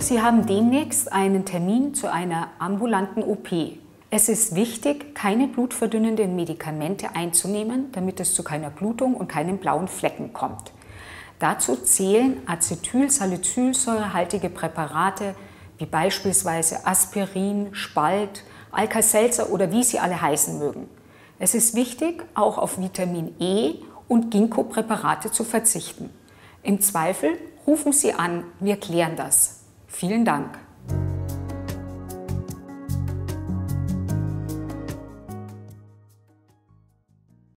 Sie haben demnächst einen Termin zu einer ambulanten OP. Es ist wichtig, keine blutverdünnenden Medikamente einzunehmen, damit es zu keiner Blutung und keinen blauen Flecken kommt. Dazu zählen acetylsalicylsäurehaltige Präparate wie beispielsweise Aspirin, Spalt, Alka-Seltzer oder wie sie alle heißen mögen. Es ist wichtig, auch auf Vitamin E und Ginkgo-Präparate zu verzichten. Im Zweifel rufen Sie an, wir klären das. Vielen Dank.